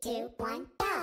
two, one, go!